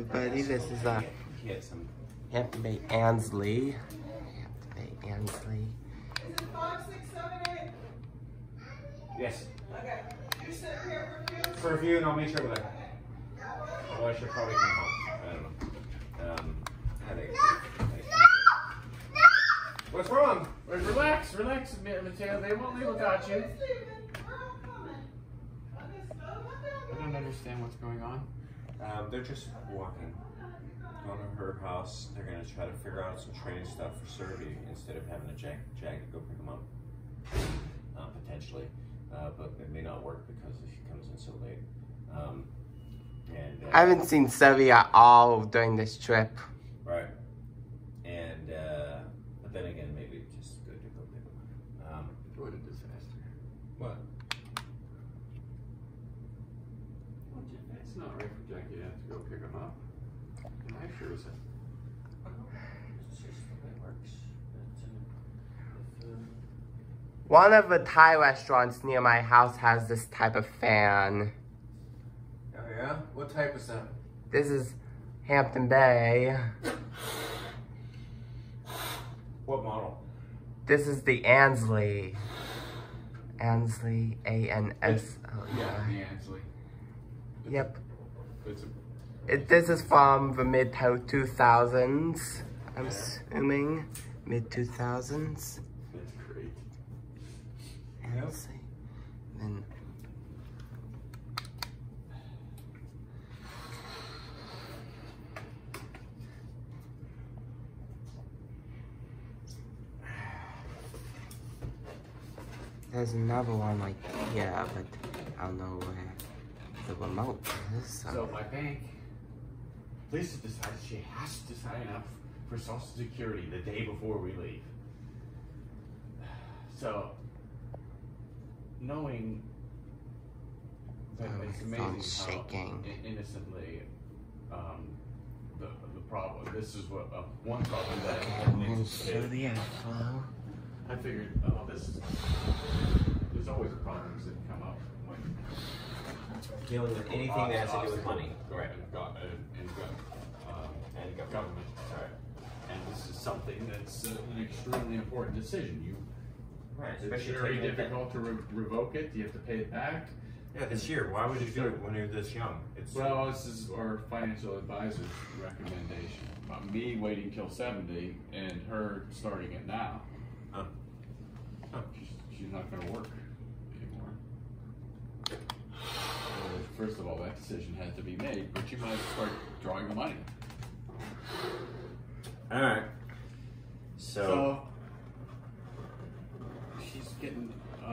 everybody. This is uh, Get some. Hampton Bay Ansley. Hampton Bay Ansley. Is it five, six, seven, eight? Yes. Okay. You sit here for a few. For review, and I'll make sure that. Although I should probably come home. I don't know. Um, I think. What's wrong? Relax, relax, Mateo. They won't leave without you. I don't understand what's going on. Um, they're just walking. Going to her house. They're gonna try to figure out some training stuff for Serby instead of having a Jag, Jag go pick them up. Uh, potentially, uh, but it may not work because he comes in so late. Um, and uh, I haven't seen Sevi at all during this trip. Right. And uh, but then again, maybe it's just good to go pick them up. Um, What a disaster. what? Well, J- It's not right for Jackie to go pick him up. And I sure as hell. It's just the way it works. But, if, One of the Thai restaurants near my house has this type of fan. oh yeah. What type is that? This is Hampton Bay. What model? This is the Ansley. Ansley, A-N-S. Oh, Yeah, yeah. the Ansley. Yep. It's a, It, this is from the mid 2000s, I'm assuming. Mid 2000s. that's great. see. Then There's another one like yeah, but I don't know where the remote is. So. So my bank, Lisa decided she has to sign up for Social Security the day before we leave. So, knowing that Oh, it's amazing how shaking. innocently um, the the problem. This is what uh, one problem that I anticipated. I figured, oh, this is. There's always problems that come up when Dealing with anything that has to do with money. Right, and got, and, and got, um, and government, sorry. And this is something that's uh, an extremely important decision. You, Right. it's very taking it that- difficult to re- revoke it, you have to pay it back. Yeah, this year. Why would you do it when you're this young? It's Well, this is our financial advisor's recommendation, about me waiting till seventy and her starting it now. Huh. Huh. She's, she's not gonna work anymore. So, First of all, that decision had to be made, but you might start drawing the money. all right. So, So she's getting